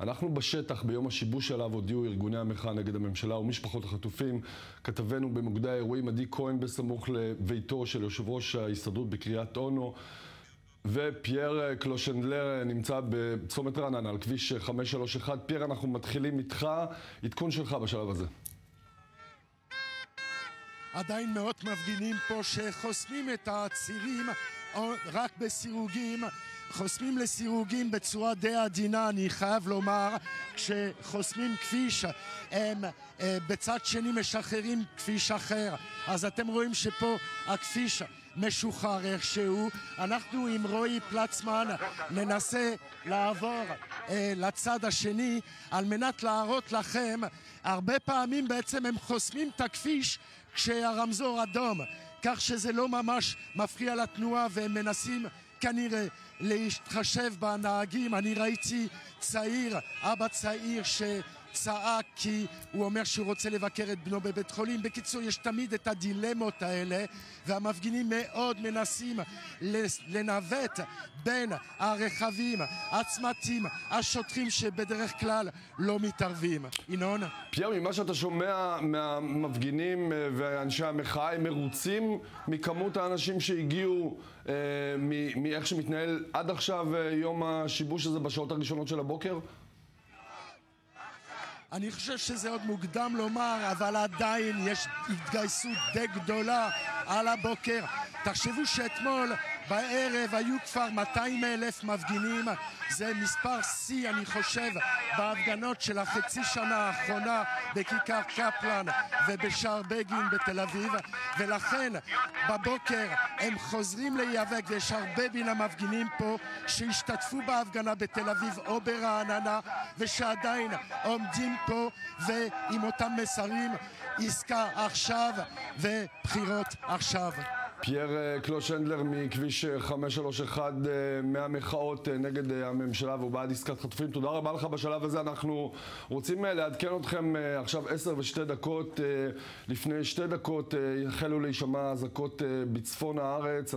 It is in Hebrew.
אנחנו בשטח ביום השיבוש עליו הודיעו ארגוני המחאה נגד הממשלה ומשפחות החטופים. כתבנו במוקדי האירועים עדי כהן בסמוך לביתו של יושב ראש ההסתדרות בקריית אונו. ופייר קלושנדלר נמצא בצומת רעננה על כביש 531. פייר, אנחנו מתחילים איתך. עדכון שלך בשלב הזה. עדיין מאות מפגינים פה שחוסמים את הצירים רק בסירוגים, חוסמים לסירוגים בצורה די עדינה, אני חייב לומר, כשחוסמים כביש הם אה, בצד שני משחררים כביש אחר. אז אתם רואים שפה הכביש משוחרר איכשהו. אנחנו עם רועי פלצמן ננסה לעבור אה, לצד השני על מנת להראות לכם, הרבה פעמים בעצם הם חוסמים את הכביש כשהרמזור אדום, כך שזה לא ממש מפריע לתנועה והם מנסים כנראה להתחשב בנהגים. אני ראיתי צעיר, אבא צעיר ש... צעק כי הוא אומר שהוא רוצה לבקר את בנו בבית חולים. בקיצור, יש תמיד את הדילמות האלה, והמפגינים מאוד מנסים לנווט בין הרכבים, הצמתים, השוטרים שבדרך כלל לא מתערבים. ינון? פייר, ממה שאתה שומע מהמפגינים אה, ואנשי המחאה, הם מרוצים מכמות האנשים שהגיעו, אה, מאיך שמתנהל עד עכשיו אה, יום השיבוש הזה בשעות הראשונות של הבוקר? אני חושב שזה עוד מוקדם לומר, אבל עדיין יש התגייסות די גדולה על הבוקר. תחשבו שאתמול בערב היו כבר 200 אלף מפגינים, זה מספר שיא, אני חושב, בהפגנות של החצי שנה האחרונה בכיכר קפלן ובשער בגין בתל אביב, ולכן בבוקר הם חוזרים להיאבק, ויש הרבה מן המפגינים פה שהשתתפו בהפגנה בתל אביב או ברעננה, ושעדיין עומדים פה ועם אותם מסרים, עסקה עכשיו ובחירות עכשיו. פייר אה, קלושנדלר מכביש 531 אה, אה, מהמחאות נגד הממשלה ובעד עסקת חטופים. תודה רבה לך בשלב הזה. אנחנו רוצים לעדכן אתכם עכשיו עשר ושתי דקות. לפני שתי דקות החלו להישמע אזעקות בצפון הארץ.